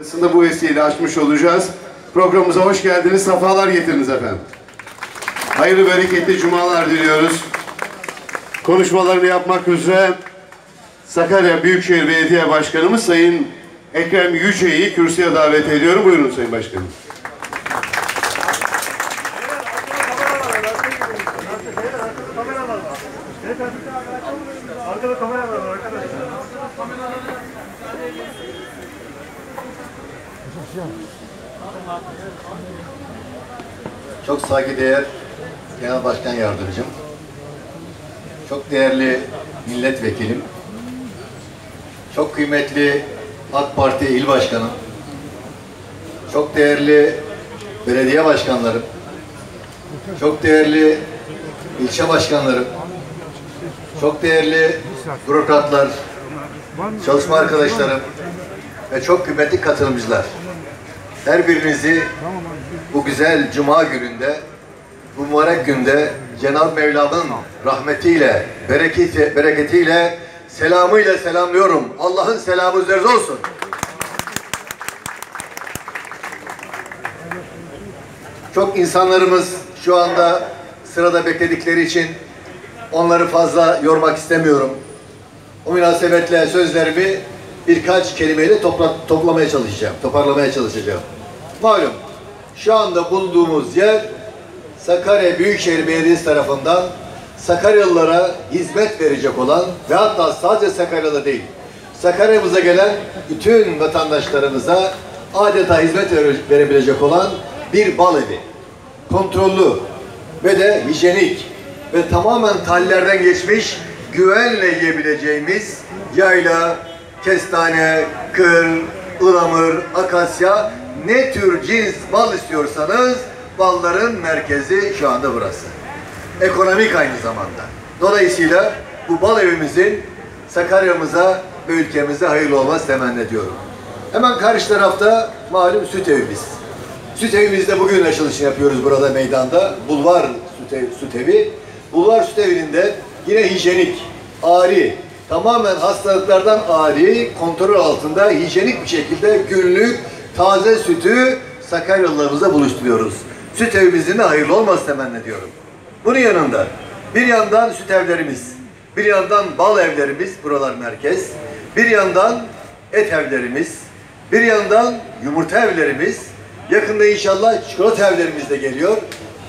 Aslında bu vesileyle açmış olacağız. Programımıza hoş geldiniz, sefalar getirdiniz efendim. Hayırlı bereketli cumalar diliyoruz. Konuşmalarını yapmak üzere Sakarya Büyükşehir Belediye Başkanımız Sayın Ekrem Yüce'yi kürsüye davet ediyorum. Buyurun Sayın Başkanım. Arkada kamera var arkadaşlar. Çok saygıdeğer Genel Başkan Yardımcım, çok değerli milletvekilim, çok kıymetli AK Parti İl Başkanım, çok değerli belediye başkanlarım, çok değerli ilçe başkanlarım, çok değerli bürokratlar, çalışma arkadaşlarım ve çok kıymetli katılımcılar. Her birinizi bu güzel cuma gününde, bu mübarek günde Cenab-ı Mevlam'ın rahmetiyle, bereketi, bereketiyle, selamıyla selamlıyorum. Allah'ın selamı üzerinize olsun. Çok insanlarımız şu anda sırada bekledikleri için onları fazla yormak istemiyorum. O münasebetle sözlerimi birkaç kelimeyle topla, toplamaya çalışacağım, toparlamaya çalışacağım. Malum şu anda bulunduğumuz yer Sakarya Büyükşehir Belediyesi tarafından Sakaryalılara hizmet verecek olan ve hatta sadece Sakaryalı değil, Sakarya'mıza gelen bütün vatandaşlarımıza adeta hizmet vere- verebilecek olan bir bal evi. Kontrollü ve de hijyenik ve tamamen tallerden geçmiş güvenle yiyebileceğimiz yayla, kestane, kır, ılamır, akasya ne tür cins bal istiyorsanız balların merkezi şu anda burası. Ekonomik aynı zamanda. Dolayısıyla bu bal evimizin Sakarya'mıza ve ülkemize hayırlı olması temenni ediyorum. Hemen karşı tarafta malum süt evimiz. Süt evimizde bugün açılışını yapıyoruz burada meydanda. Bulvar süt, ev, süt evi. Bulvar süt evinde yine hijyenik, ari, tamamen hastalıklardan ari, kontrol altında hijyenik bir şekilde günlük taze sütü Sakaryalılarımıza buluşturuyoruz. Süt evimizin hayırlı olması temenni ediyorum. Bunun yanında bir yandan süt evlerimiz, bir yandan bal evlerimiz, buralar merkez, bir yandan et evlerimiz, bir yandan yumurta evlerimiz, yakında inşallah çikolata evlerimiz de geliyor.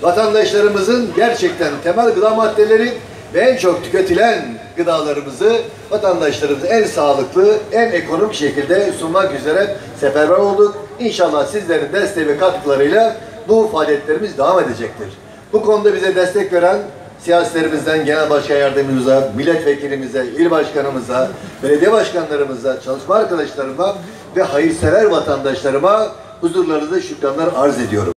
Vatandaşlarımızın gerçekten temel gıda maddeleri ve en çok tüketilen gıdalarımızı vatandaşlarımıza en sağlıklı, en ekonomik şekilde sunmak üzere seferber olduk. İnşallah sizlerin desteği ve katkılarıyla bu faaliyetlerimiz devam edecektir. Bu konuda bize destek veren siyasilerimizden genel başkan yardımcımıza, milletvekilimize, il başkanımıza, belediye başkanlarımıza, çalışma arkadaşlarıma ve hayırsever vatandaşlarıma huzurlarınızda şükranlar arz ediyorum.